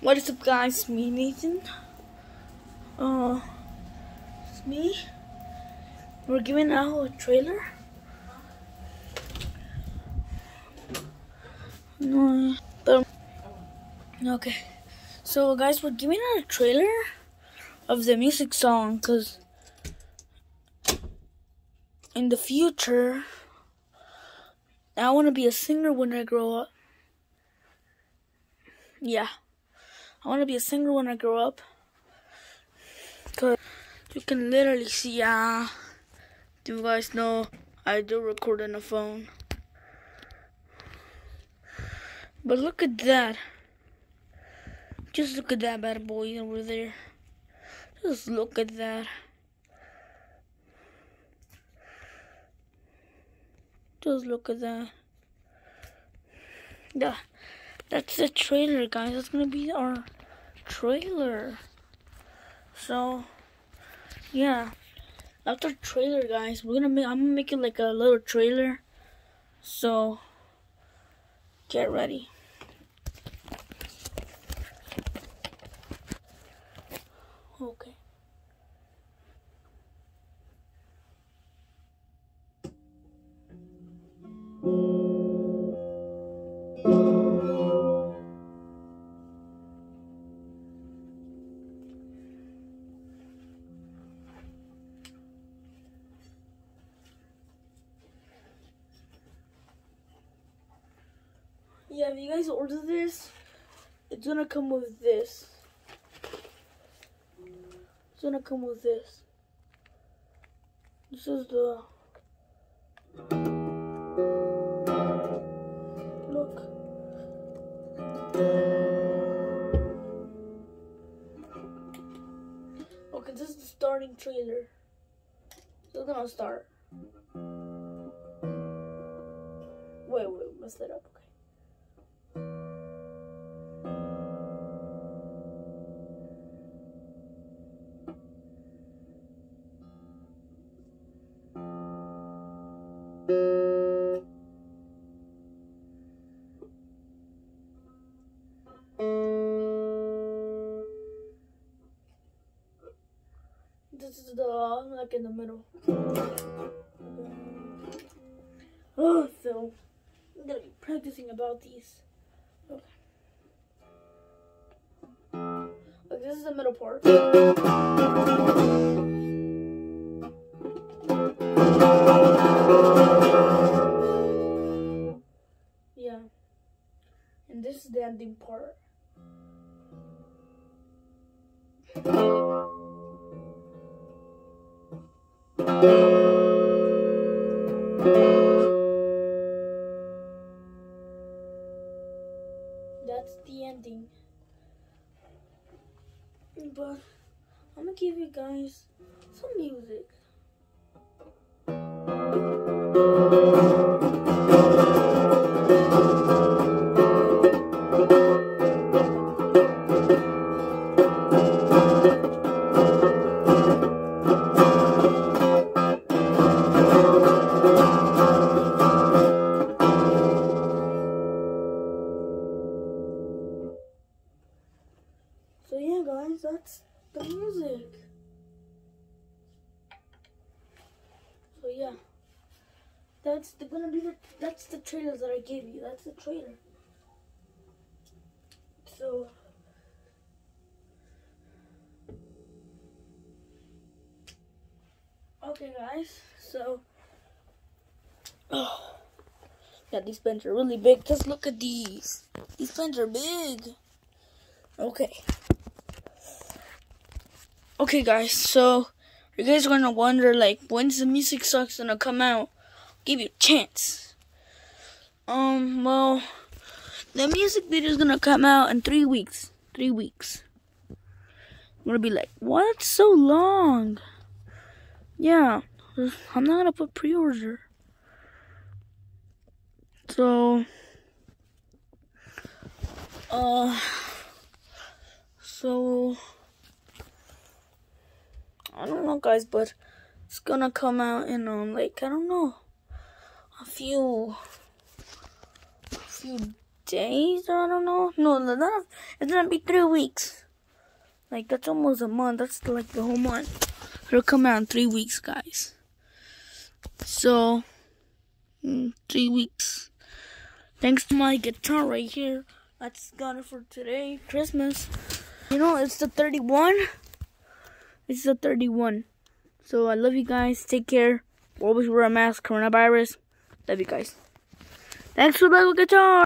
What is up, guys? Me, Nathan. Uh, it's me. We're giving out a trailer. No, okay. So, guys, we're giving out a trailer of the music song because in the future, I want to be a singer when I grow up. Yeah. I want to be a singer when I grow up. Cause you can literally see, uh, do you guys know I do record on a phone? But look at that. Just look at that bad boy over there. Just look at that. Look at that. Yeah, that's the trailer, guys. That's gonna be our trailer. So, yeah, after trailer, guys, we're gonna make. I'm gonna make it like a little trailer. So, get ready. Yeah, if you guys order this, it's gonna come with this. It's gonna come with this. This is the look. Okay, this is the starting trailer. It's gonna start. Wait, wait, messed that up. Okay. This is the like in the middle. Oh, so I'm gonna be practicing about these. Okay. Like this is the middle part. Yeah. And this is the ending part. That's the ending. But I'm gonna give you guys some music. Guys, that's the music. So yeah, that's the, gonna be the that's the trailer that I gave you. That's the trailer. So okay, guys. So oh, yeah, these pens are really big. Just look at these. These pens are big. Okay. Okay, guys, so you guys are gonna wonder, like, when's the music sucks gonna come out? give you a chance. Um, well, the music video is gonna come out in three weeks. Three weeks. I'm gonna be like, what? So long? Yeah, I'm not gonna put pre order. So, uh, so. I don't know, guys, but it's gonna come out in um like I don't know a few a few days. I don't know. No, not, it's gonna be three weeks. Like that's almost a month. That's like the whole month. It'll come out in three weeks, guys. So, mm, three weeks. Thanks to my guitar right here. That's got it for today, Christmas. You know, it's the 31. It's a 31. So I love you guys. Take care. Always wear a mask. Coronavirus. Love you guys. Thanks for the guitar.